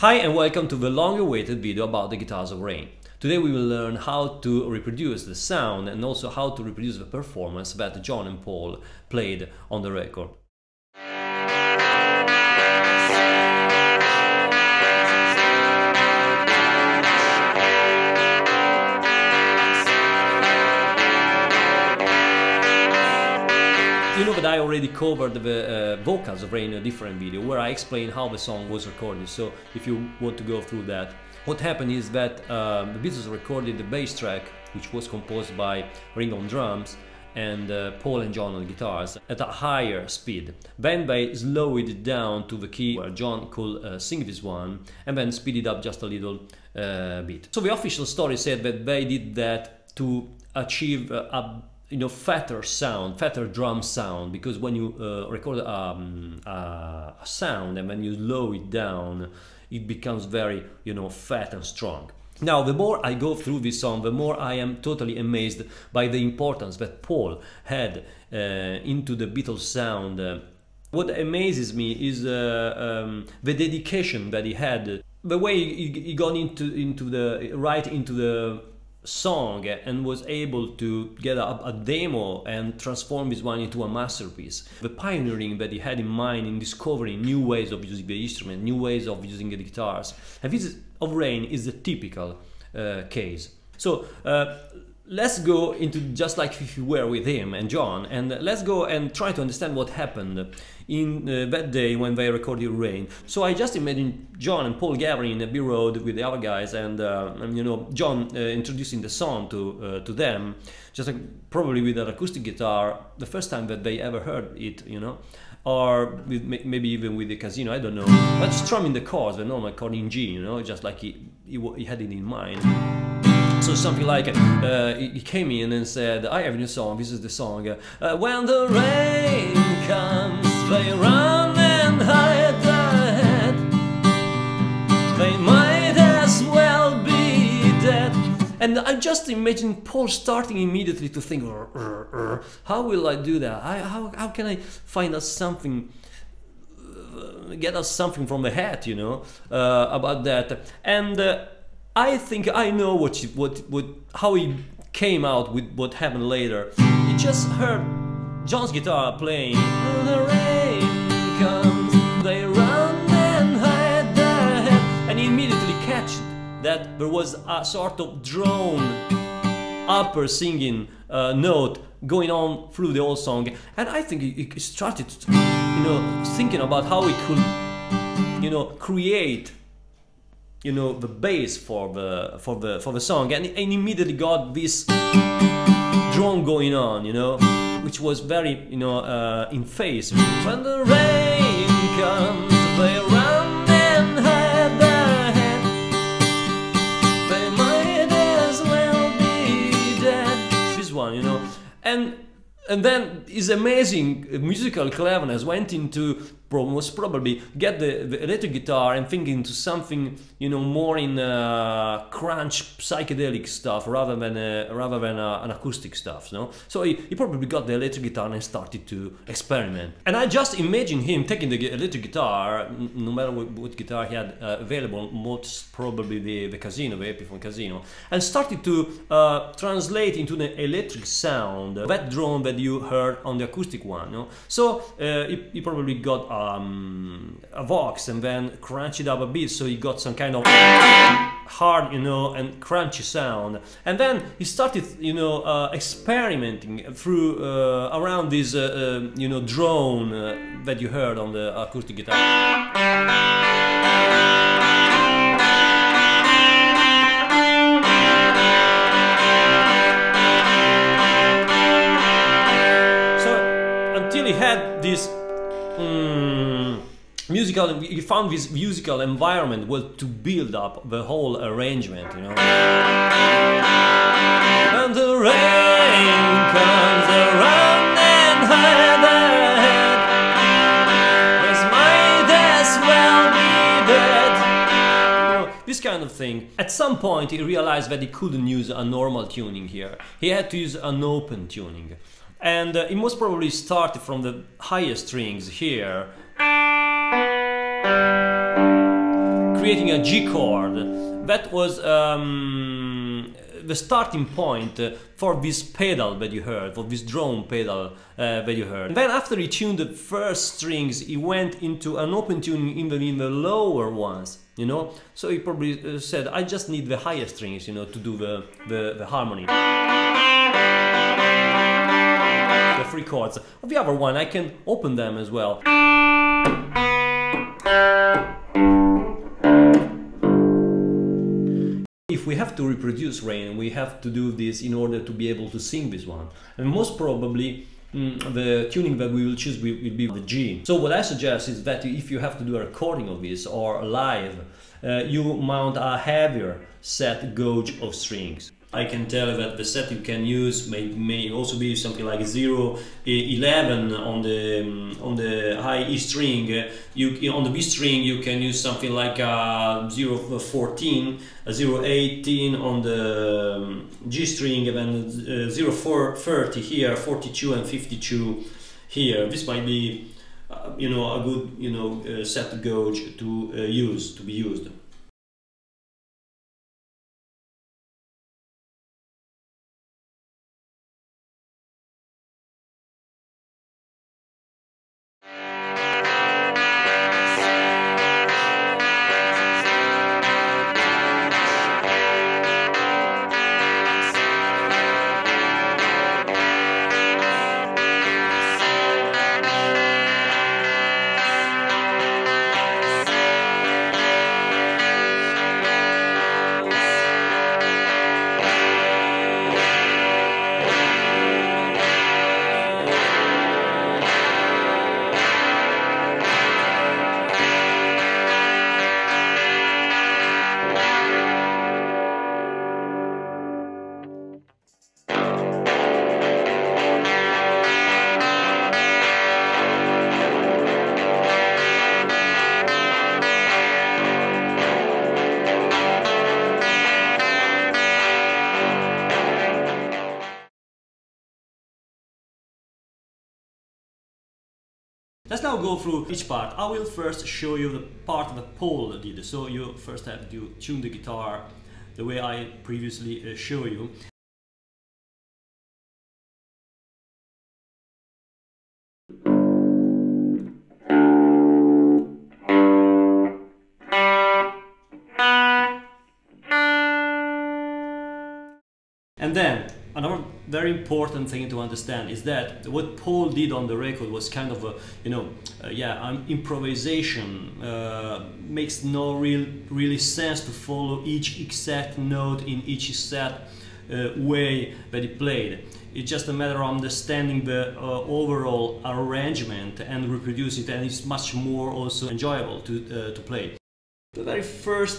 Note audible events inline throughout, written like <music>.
Hi and welcome to the long-awaited video about the guitars of Rain. Today we will learn how to reproduce the sound and also how to reproduce the performance that John and Paul played on the record. You know that I already covered the uh, vocals of Rain in a different video where I explain how the song was recorded, so if you want to go through that. What happened is that um, the Beatles recorded the bass track, which was composed by Ringo on drums and uh, Paul and John on guitars, at a higher speed. Then they slowed it down to the key where John could uh, sing this one, and then speed it up just a little uh, bit. So the official story said that they did that to achieve a you know fatter sound fatter drum sound because when you uh, record um, uh, a sound and when you slow it down it becomes very you know fat and strong. Now the more i go through this song the more i am totally amazed by the importance that paul had uh, into the beatles sound. What amazes me is uh, um, the dedication that he had the way he, he got into into the right into the song and was able to get a, a, demo and transform this one into a masterpiece. The pioneering that he had in mind in discovering new ways of using the instrument, new ways of using the guitars. And this of Rain is the typical uh, case. So uh, let's go into just like if you were with him and John, and let's go and try to understand what happened in uh, that day when they recorded Rain. So I just imagine John and Paul gathering in Abbey Road with the other guys, and, uh, and you know John uh, introducing the song to uh, to them, just like probably with an acoustic guitar, the first time that they ever heard it, you know. Or with, maybe even with the casino, I don't know. But strumming the chords, the normal chord in G, you know, just like he, he, he had it in mind. So something like uh, he came in and said, "I have a new song. This is the song. Uh, when the rain comes, they run and hide their head. They might as well be dead." And I just imagine Paul starting immediately to think, "Ur, ur, ur, "How will I do that? I, how how can I find us something?" Uh, get us something from the hat, you know, uh, about that. And uh, I think I know what you, what what how he came out with what happened later. He just heard John's guitar playing. When the rain comes, they run and hide their head, and he immediately catched that there was a sort of drone upper singing uh, note going on through the whole song, and I think he started, you know, thinking about how he could, you know, create you know the bass for the for the for the song. And, and immediately got this drone going on you know which was very you know uh, in phase. When the rain comes they run and hide their head. They might as well be dead. This one you know. And and then his amazing musical cleverness went into most probably get the, the, electric guitar and think into something you know more in uh, crunch psychedelic stuff rather than uh, rather than uh, an acoustic stuff no so he, he, probably got the electric guitar and started to experiment and I just imagine him taking the electric guitar no matter what, what guitar he had uh, available most probably the, the Casino the Epiphone Casino and started to uh, translate into the electric sound that drone that you heard on the acoustic one no? so uh, he, he probably got um, a Vox and then crunch it up a bit so he got some kind of hard, you know, and crunchy sound. And then he started, you know, uh, experimenting through uh, around this, uh, uh you know, drone uh, that you heard on the acoustic guitar. So until he had this musical he found this musical environment was to build up the whole arrangement you know? And the rain comes around and hide their head as might as well be dead you know, this kind of thing. At some point he realized that he couldn't use a normal tuning here. He had to use an open tuning. And uh, it most probably started from the highest strings here creating a G chord. That was um, the starting point for this pedal that you heard, for this drone pedal uh, that you heard. And then after he tuned the first strings, he went into an open tuning even in the lower ones, you know? So he probably uh, said, I just need the higher strings, you know, to do the, the, the harmony. The three chords. The other one, I can open them as well. If we have to reproduce rain, we have to do this in order to be able to sing this one. And most probably mm, the tuning that we will choose will, will, be the G. So what I suggest is that if you have to do a recording of this or live, uh, you mount a heavier set gauge of strings. I can tell that the set you can use may, may also be something like 0, 11 on the on the high E string. You on the B string you can use something like a 0, 14, a 0, 18 on the um, G string, and then uh, 0, 4, 30 here, 42 and 52 here. This might be uh, you know a good you know uh, set gauge to uh, use to be used. Let's now go through each part. I will first show you the part that Paul did. So you first have to tune the guitar the way I previously uh, showed you. Very important thing to understand is that what Paul did on the record was kind of a, you know, uh, yeah, um, improvisation. Uh, makes no real really sense to follow each exact note in each exact uh, way that he played. It's just a matter of understanding the uh, overall arrangement and reproduce it, and it's much more also enjoyable to uh, to play. The very first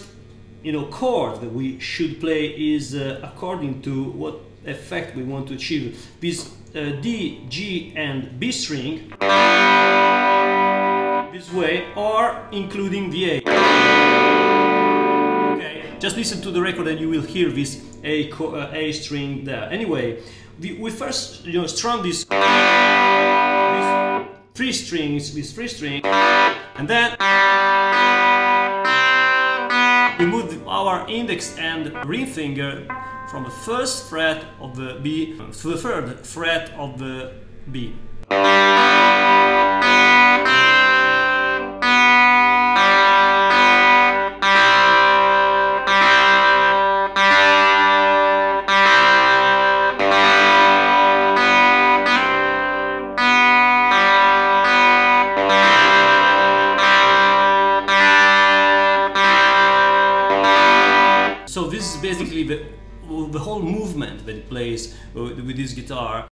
you know chord that we should play is uh, according to what effect we want to achieve this uh, D, G and B string this way or including the A. Okay, just listen to the record and you will hear this A, uh, A string there. Anyway, we, we first you know strum this, three strings, this three string, and then we move our index and ring finger from the first fret of the B to the third fret of the B. with this guitar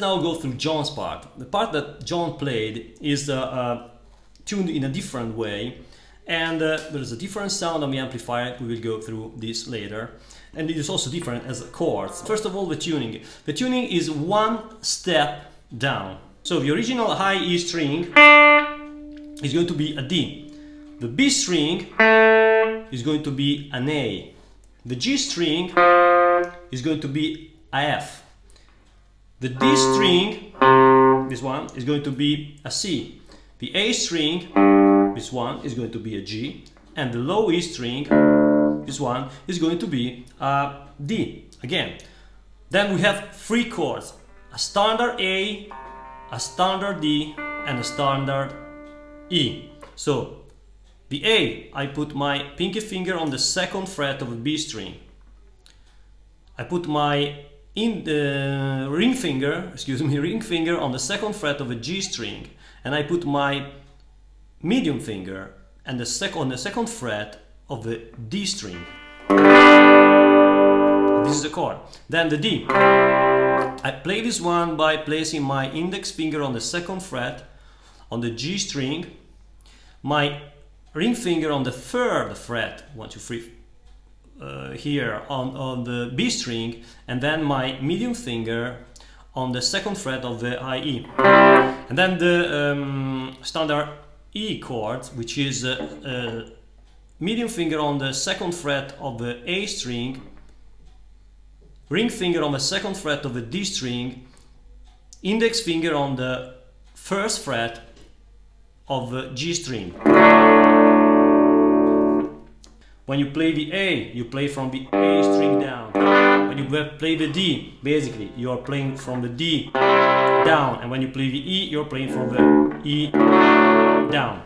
now go through John's part. The part that John played is uh, uh, tuned in a different way and uh, there's a different sound on the amplifier. We will go through this later. And it is also different as chords. First of all, the tuning. The tuning is one step down. So the original high E string is going to be a D. The B string is going to be an A. The G string is going to be a F. The D string, this one, is going to be a C. The A string this one is going to be a G, and the low E string, this one, is going to be a D again. Then we have three chords, a standard A, a standard D, and a standard E. So the A, I put my pinky finger on the second fret of the B string. I put my in the ring finger, excuse me, <laughs> ring finger on the second fret of a G string, and I put my medium finger and the sec on the second fret of the D string. This is the chord. Then the D. I play this one by placing my index finger on the second fret on the G string, my ring finger on the third fret, one, two, three, uh, here on, on the B string, and then my medium finger on the second fret of the IE. And then the um, standard E chord, which is a, a medium finger on the second fret of the A string, ring finger on the second fret of the D string, index finger on the first fret of the G string. When you play the A, you play from the A string down. When you play the D, basically, you are playing from the D down. And when you play the E, you're playing from the E down.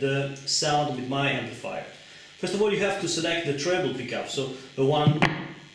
The sound with my amplifier. First of all, you have to select the treble pickup, so the one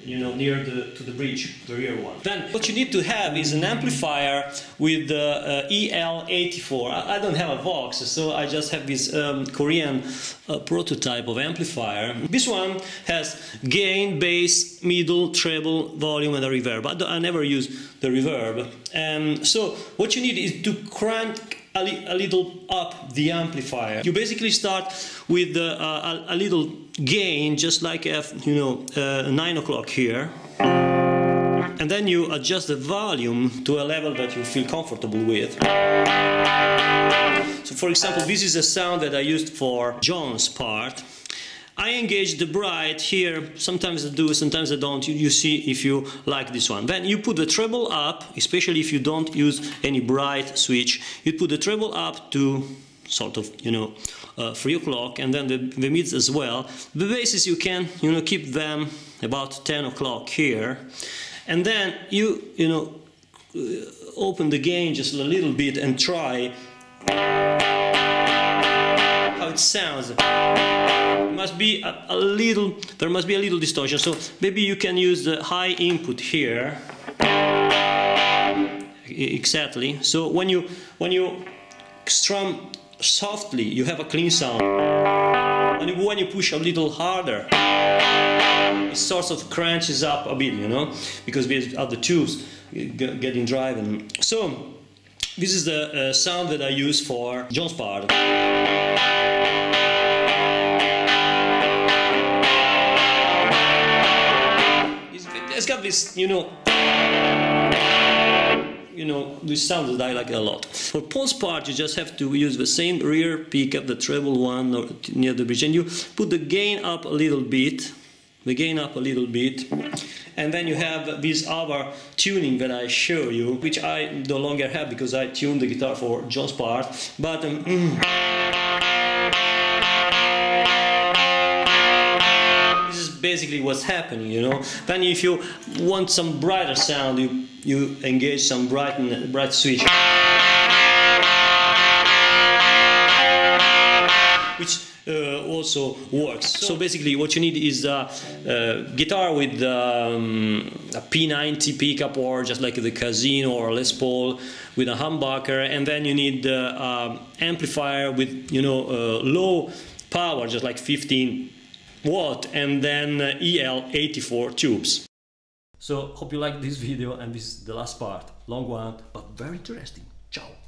you know, near the, to the bridge, the rear one. Then what you need to have is an amplifier with the uh, EL84. I, I, don't have a Vox, so I just have this um, Korean uh, prototype of amplifier. This one has gain, bass, middle, treble, volume, and a reverb. I, I never use the reverb. Um, so what you need is to crank a, li a, little up the amplifier. You basically start with uh, a, a, little gain, just like F, you know, uh, 9 o'clock here. And then you adjust the volume to a level that you feel comfortable with. So for example, this is a sound that I used for John's part. I engage the bright here, sometimes I do, sometimes I don't, you, you, see if you like this one. Then you put the treble up, especially if you don't use any bright switch, you put the treble up to sort of, you know, uh, 3 o'clock and then the, the mids as well. The basses you can, you know, keep them about 10 o'clock here. And then you, you know, uh, open the gain just a little bit and try it sounds. Must be a, a, little there must be a little distortion. So maybe you can use the high input here. Exactly. So when you when you strum softly you have a clean sound. And when you push a little harder it sort of crunches up a bit you know because we have the tubes getting driven. So this is the uh, sound that I use for John's part it's got this, you know, you know, this sound that I like a lot. For Paul's part, you just have to use the same rear pickup, the treble one or near the bridge, and you put the gain up a little bit, the gain up a little bit, and then you have this other tuning that I show you, which I no longer have because I tuned the guitar for John's part, but um, This is basically what's happening, you know. Then if you want some brighter sound, you, you engage some bright, bright switch. Which also works. So basically what you need is a, a guitar with um, a P90 pickup or just like the Casino or Les Paul with a humbucker and then you need the uh, amplifier with you know uh, low power just like 15 watt and then uh, EL84 tubes. So hope you liked this video and this is the last part. Long one, but very interesting. Ciao!